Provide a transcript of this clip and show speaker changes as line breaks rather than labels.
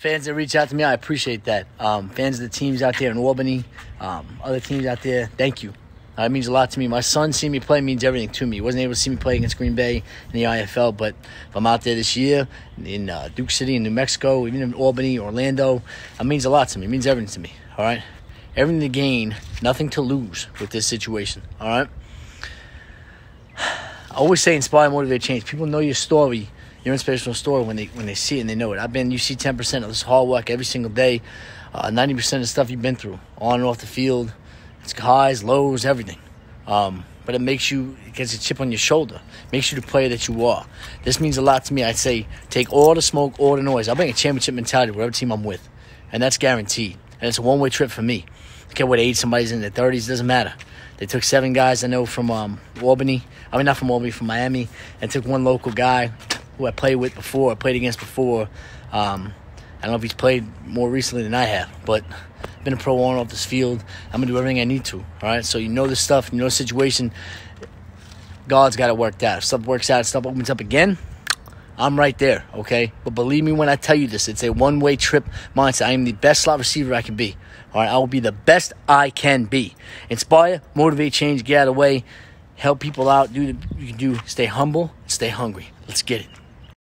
fans that reach out to me, I appreciate that. Um, fans of the teams out there in Albany, um, other teams out there, thank you. Uh, it means a lot to me. My son seeing me play means everything to me. He wasn't able to see me play against Green Bay in the IFL, but if I'm out there this year in uh, Duke City, in New Mexico, even in Albany, Orlando, it means a lot to me. It means everything to me. All right, everything to gain, nothing to lose with this situation. All right. I always say inspire, motivate, change. People know your story, your inspirational story when they when they see it and they know it. I've been you see ten percent of this hard work every single day, uh, ninety uh, percent of the stuff you've been through on and off the field. It's highs, lows, everything. Um, but it makes you it gets a chip on your shoulder. Makes you the player that you are. This means a lot to me. I'd say take all the smoke, all the noise. I'll bring a championship mentality whatever team I'm with, and that's guaranteed. And it's a one way trip for me. I care what age somebody's in their thirties. Doesn't matter. They took seven guys I know from um, Albany. I mean, not from Albany, from Miami, and took one local guy who I played with before, I played against before. Um, I don't know if he's played more recently than I have, but I've been a pro owner off this field. I'm gonna do everything I need to. All right, so you know the stuff, you know the situation. God's got it worked out. If stuff works out, stuff opens up again. I'm right there, okay? But believe me when I tell you this, it's a one way trip mindset. I am the best slot receiver I can be. All right, I will be the best I can be. Inspire, motivate, change, get out of the way, help people out, do what you can do, stay humble, stay hungry. Let's get it.